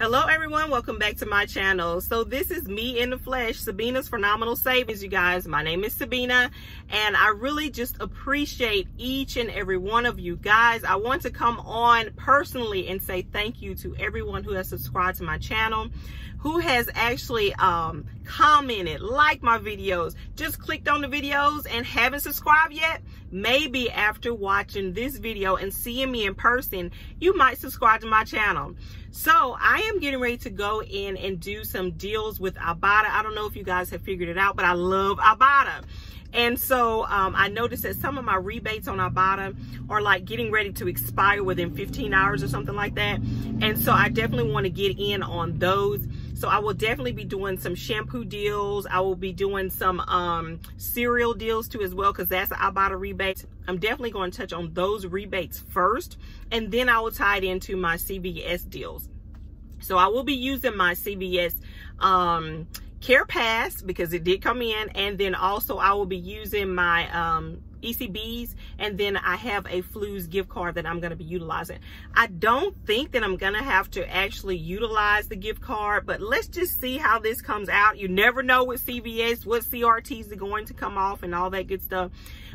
Hello everyone, welcome back to my channel. So this is me in the flesh, Sabina's Phenomenal Savings, you guys. My name is Sabina and I really just appreciate each and every one of you guys. I want to come on personally and say thank you to everyone who has subscribed to my channel, who has actually um, commented, liked my videos, just clicked on the videos and haven't subscribed yet. Maybe after watching this video and seeing me in person, you might subscribe to my channel. So I am getting ready to go in and do some deals with Ibotta. I don't know if you guys have figured it out, but I love Ibotta. And so um, I noticed that some of my rebates on Ibotta are like getting ready to expire within 15 hours or something like that. And so I definitely want to get in on those. So I will definitely be doing some shampoo deals. I will be doing some um, cereal deals too as well because that's the Ibotta rebate. I'm definitely going to touch on those rebates first and then I will tie it into my CVS deals. So I will be using my CVS um, Care Pass because it did come in. And then also I will be using my um, ECBs. And then I have a Flues gift card that I'm going to be utilizing. I don't think that I'm going to have to actually utilize the gift card, but let's just see how this comes out. You never know with CVS, what CRTs are going to come off and all that good stuff.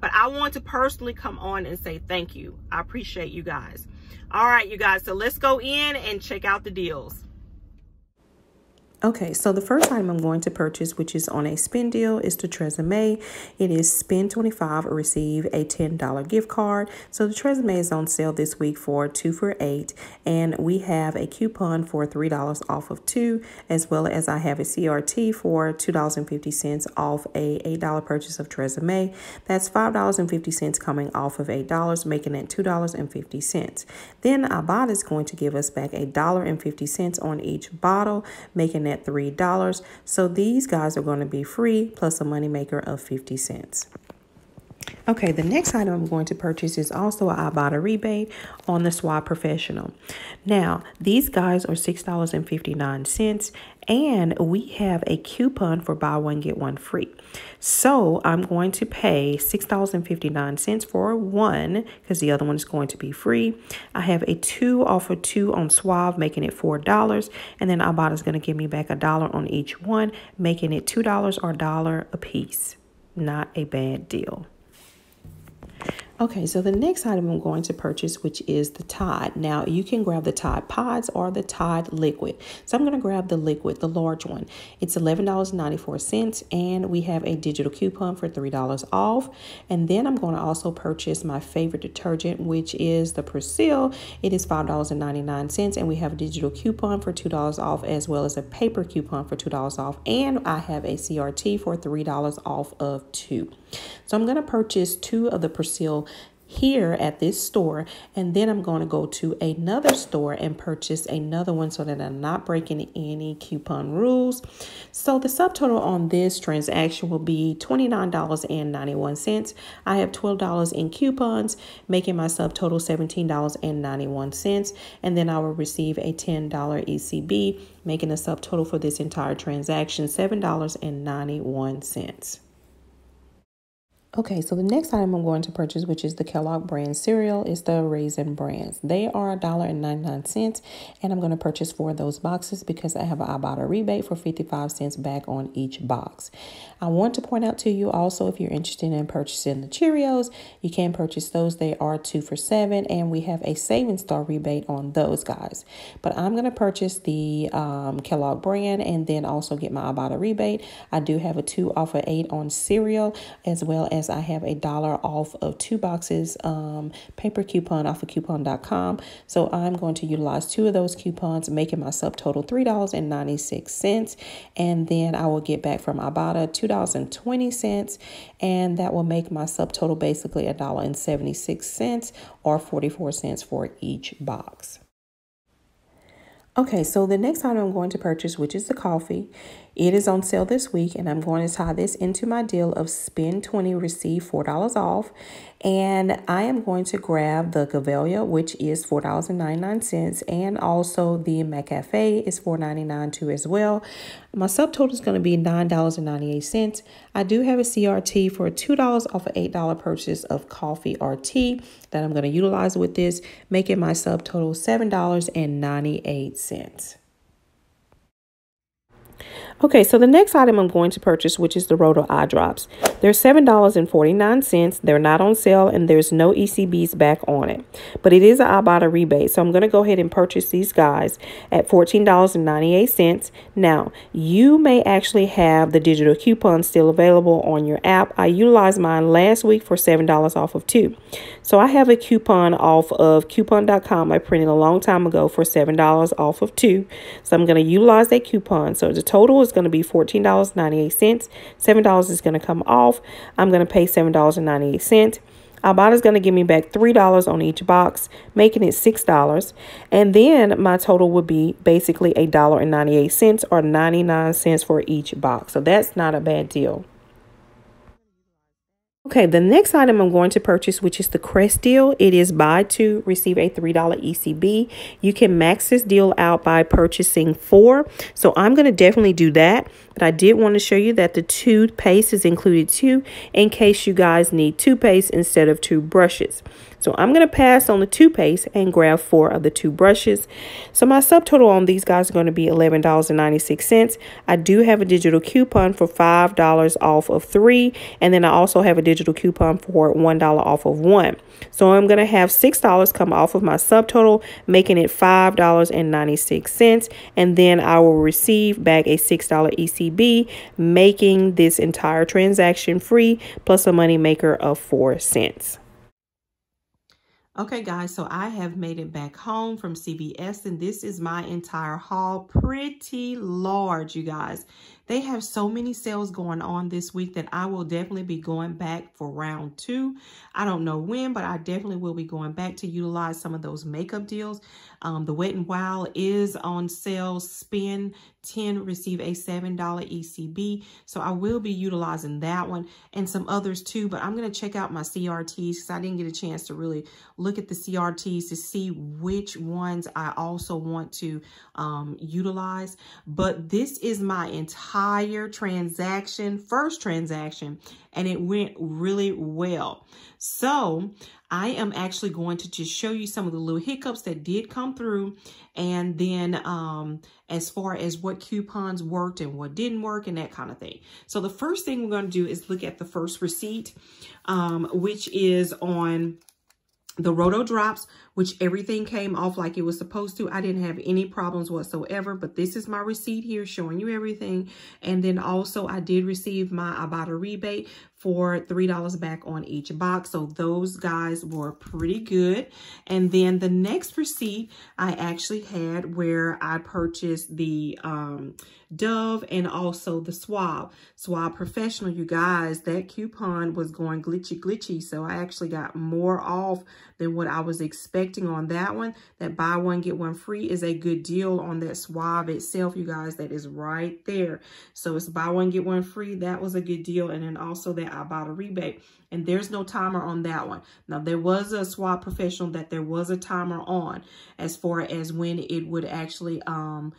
But I want to personally come on and say thank you. I appreciate you guys. All right, you guys. So let's go in and check out the deals. Okay, so the first item I'm going to purchase, which is on a spin deal, is the Tresemme. It is spend 25 or receive a $10 gift card. So the Tresemme is on sale this week for 2 for 8 and we have a coupon for $3 off of 2 as well as I have a CRT for $2.50 off a $8 purchase of Tresemme. That's $5.50 coming off of $8, making it $2.50. Then Ibotta is going to give us back a $1.50 on each bottle, making at $3. So these guys are going to be free plus a moneymaker of 50 cents. Okay, the next item I'm going to purchase is also a Ibotta rebate on the Suave Professional. Now, these guys are $6.59 and we have a coupon for buy one get one free. So I'm going to pay $6.59 for one because the other one is going to be free. I have a two off of two on Suave, making it $4. And then Ibotta is going to give me back a dollar on each one, making it $2 or a dollar a piece. Not a bad deal. Okay, so the next item I'm going to purchase, which is the Tide. Now, you can grab the Tide Pods or the Tide Liquid. So I'm going to grab the liquid, the large one. It's $11.94, and we have a digital coupon for $3 off. And then I'm going to also purchase my favorite detergent, which is the Persil. It is $5.99, and we have a digital coupon for $2 off, as well as a paper coupon for $2 off. And I have a CRT for $3 off of two. So I'm going to purchase two of the Persil here at this store and then I'm going to go to another store and purchase another one so that I'm not breaking any coupon rules. So the subtotal on this transaction will be $29.91. I have $12 in coupons making my subtotal $17.91 and then I will receive a $10 ECB making a subtotal for this entire transaction $7.91. Okay, so the next item I'm going to purchase, which is the Kellogg brand cereal, is the Raisin Brans. They are $1.99, and I'm going to purchase four of those boxes because I have a Ibotta rebate for 55 cents back on each box. I want to point out to you also, if you're interested in purchasing the Cheerios, you can purchase those. They are two for seven, and we have a Saving Star rebate on those guys. But I'm going to purchase the um, Kellogg brand and then also get my Ibotta rebate. I do have a two off of eight on cereal as well as I have a dollar off of two boxes um, paper coupon off of coupon.com. So I'm going to utilize two of those coupons, making my subtotal $3.96. And then I will get back from Ibotta $2.20. And that will make my subtotal basically $1.76 or 44 cents for each box. Okay, so the next item I'm going to purchase, which is the coffee, it is on sale this week, and I'm going to tie this into my deal of spend 20, receive $4 off. And I am going to grab the Gevalia, which is $4.99, and also the McCafe is $4.99 too as well. My subtotal is going to be $9.98. I do have a CRT for $2 off an $8 purchase of coffee or tea that I'm going to utilize with this, making my subtotal $7.98. Okay, so the next item I'm going to purchase, which is the Rohto Eye Drops. They're $7.49. They're not on sale and there's no ECBs back on it. But it is an Ibotta rebate. So I'm going to go ahead and purchase these guys at $14.98. Now, you may actually have the digital coupon still available on your app. I utilized mine last week for $7 off of two. So I have a coupon off of coupon.com I printed a long time ago for $7 off of two. So I'm going to utilize that coupon. So the total is going to be $14.98. $7 is going to come off. I'm going to pay $7.98. Ibotta is going to give me back $3 on each box, making it $6. And then my total would be basically $1.98 or 99 cents for each box. So that's not a bad deal. Okay, the next item I'm going to purchase, which is the Crest deal, it is buy two, receive a $3 ECB. You can max this deal out by purchasing four. So I'm going to definitely do that. But I did want to show you that the toothpaste is included too, in case you guys need toothpaste instead of two brushes. So I'm going to pass on the toothpaste and grab four of the two brushes. So my subtotal on these guys are going to be $11.96. I do have a digital coupon for $5 off of three. And then I also have a digital coupon for $1 off of one. So I'm going to have $6 come off of my subtotal, making it $5.96. And then I will receive back a $6 ECB, making this entire transaction free plus a money maker of 4 cents. Okay, guys, so I have made it back home from CVS, and this is my entire haul. Pretty large, you guys. They have so many sales going on this week that I will definitely be going back for round two. I don't know when, but I definitely will be going back to utilize some of those makeup deals. Um, the Wet n Wild is on sale. Spin 10, receive a $7 ECB. So I will be utilizing that one and some others too. But I'm going to check out my CRTs because I didn't get a chance to really look at the CRTs to see which ones I also want to um, utilize. But this is my entire entire transaction, first transaction, and it went really well. So I am actually going to just show you some of the little hiccups that did come through. And then um, as far as what coupons worked and what didn't work and that kind of thing. So the first thing we're going to do is look at the first receipt, um, which is on the Rohto Drops, which everything came off like it was supposed to. I didn't have any problems whatsoever, but this is my receipt here showing you everything. And then also I did receive my Ibotta rebate for $3 back on each box. So those guys were pretty good. And then the next receipt I actually had where I purchased the um, Dove and also the Suave. Suave Professional, you guys, that coupon was going glitchy glitchy. So I actually got more off than what I was expecting on that one. That buy one, get one free is a good deal on that Suave itself, you guys. That is right there. So it's buy one, get one free. That was a good deal. And then also that Ibotta rebate. And there's no timer on that one. Now, there was a Suave Professional that there was a timer on as far as when it would actually... um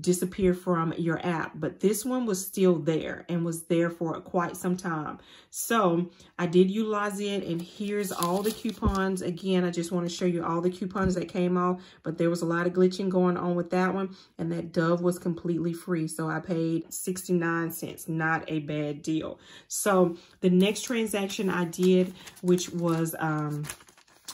disappear from your app. But this one was still there and was there for quite some time. So I did utilize it and here's all the coupons. Again, I just want to show you all the coupons that came off, but there was a lot of glitching going on with that one and that Dove was completely free. So I paid 69 cents, not a bad deal. So the next transaction I did, which was, um,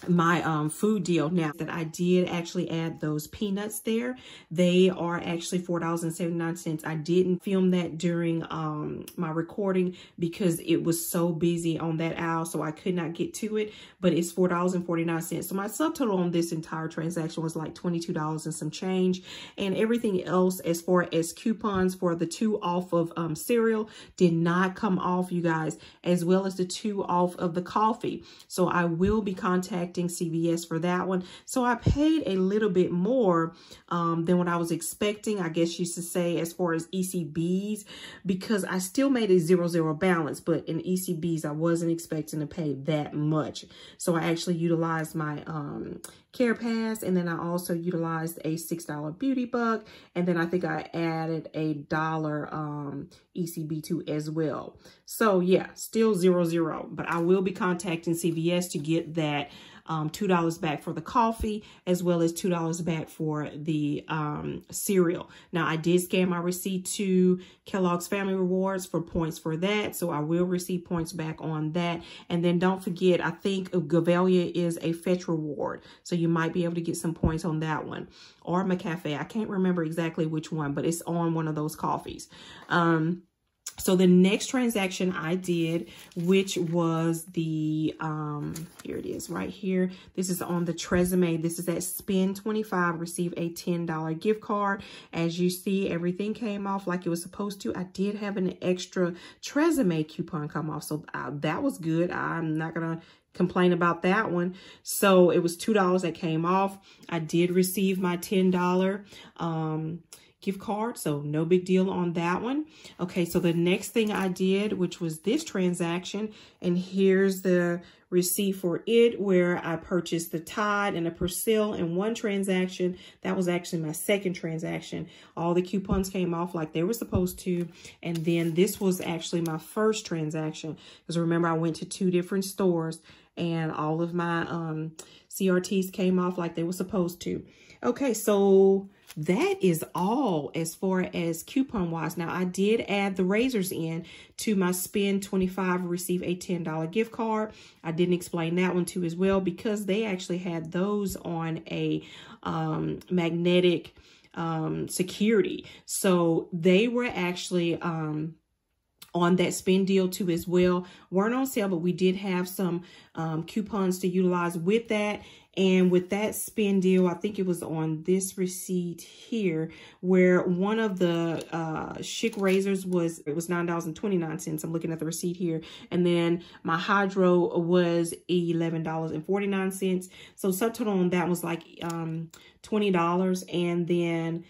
my um, food deal now that I did actually add those peanuts there. They are actually $4.79. I didn't film that during um, my recording because it was so busy on that aisle, so I could not get to it, but it's $4.49. So my subtotal on this entire transaction was like $22 and some change, and everything else as far as coupons for the two off of um, cereal did not come off, you guys, as well as the two off of the coffee. So I will be contacting contacting CVS for that one. So I paid a little bit more um, than what I was expecting, I guess you should say, as far as ECBs, because I still made a zero-zero balance, but in ECBs, I wasn't expecting to pay that much. So I actually utilized my um, Care Pass, and then I also utilized a $6 Beauty Buck, and then I think I added a dollar um, ECB2 as well. So yeah, still zero zero, but I will be contacting CVS to get that um, $2 back for the coffee, as well as $2 back for the um, cereal. Now, I did scan my receipt to Kellogg's Family Rewards for points for that, so I will receive points back on that. And then don't forget, I think Gevalia is a fetch reward, so you might be able to get some points on that one. Or McCafe, I can't remember exactly which one, but it's on one of those coffees. Um, so the next transaction I did, which was the, um, here it is right here. This is on the Tresemme. This is at spend 25, receive a $10 gift card. As you see, everything came off like it was supposed to. I did have an extra Tresemme coupon come off. So uh, that was good. I'm not going to complain about that one. So it was $2 that came off. I did receive my $10 um, gift card. So no big deal on that one. Okay, so the next thing I did, which was this transaction, and here's the receipt for it where I purchased the Tide and a Persil in one transaction. That was actually my second transaction. All the coupons came off like they were supposed to. And then this was actually my first transaction. Because remember, I went to two different stores and all of my um, CRTs came off like they were supposed to. Okay, so that is all as far as coupon wise. Now, I did add the razors in to my spend 25 receive a $10 gift card. I didn't explain that one too as well because they actually had those on a um, magnetic um, security. So they were actually... Um, on that spend deal too as well. Weren't on sale, but we did have some um, coupons to utilize with that. And with that spend deal, I think it was on this receipt here, where one of the uh, Schick razors was, it was $9.29. I'm looking at the receipt here. And then my Hydro was $11.49. So subtotal on that was like um, $20. And then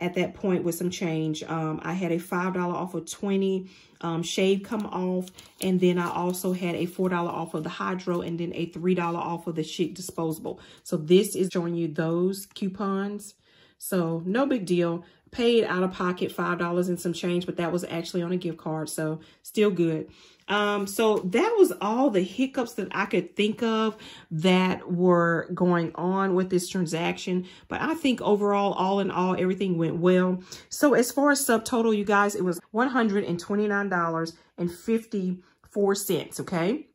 at that point with some change. Um, I had a $5 off of 20 um, shave come off. And then I also had a $4 off of the Hydro and then a $3 off of the Schick disposable. So this is showing you those coupons. So no big deal. Paid out of pocket $5 and some change, but that was actually on a gift card. So still good. Um, so that was all the hiccups that I could think of that were going on with this transaction. But I think overall, all in all, everything went well. So as far as subtotal, you guys, it was $129.54, okay?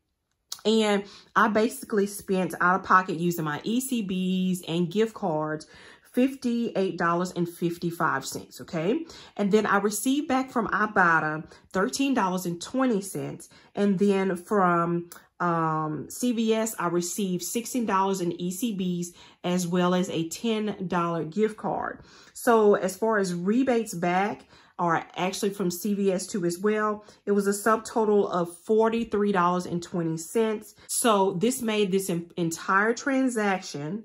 And I basically spent out of pocket using my ECBs and gift cards $58.55, okay? And then I received back from Ibotta $13.20. And then from um, CVS, I received $16 in ECBs as well as a $10 gift card. So as far as rebates back, or actually from CVS too as well. It was a subtotal of $43.20. So this made this entire transaction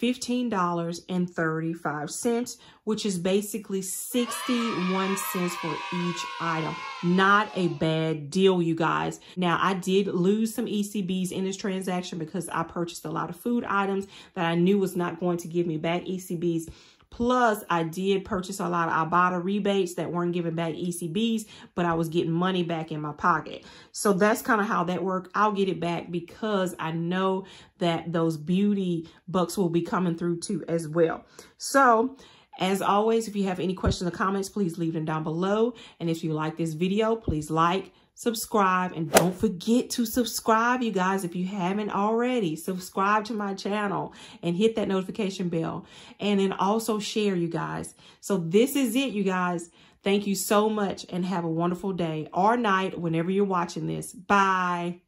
$15.35, which is basically 61 cents for each item. Not a bad deal, you guys. Now, I did lose some ECBs in this transaction because I purchased a lot of food items that I knew was not going to give me back ECBs. Plus, I did purchase a lot of Ibotta rebates that weren't giving back ECBs, but I was getting money back in my pocket. So that's kind of how that worked. I'll get it back because I know that those beauty bucks will be coming through too as well. So as always, if you have any questions or comments, please leave them down below. And if you like this video, please like, subscribe, and don't forget to subscribe, you guys, if you haven't already. Subscribe to my channel and hit that notification bell. And then also share, you guys. So this is it, you guys. Thank you so much and have a wonderful day or night whenever you're watching this. Bye.